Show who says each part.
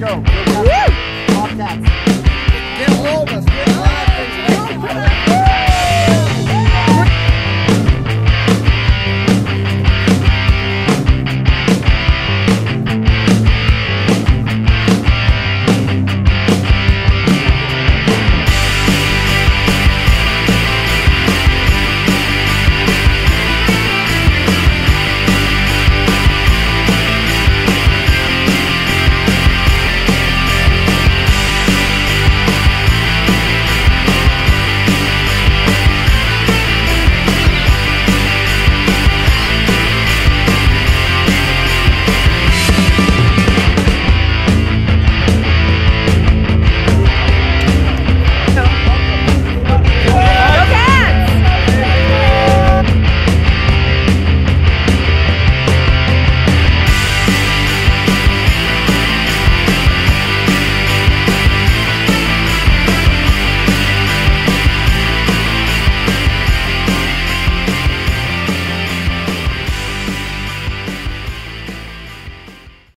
Speaker 1: go.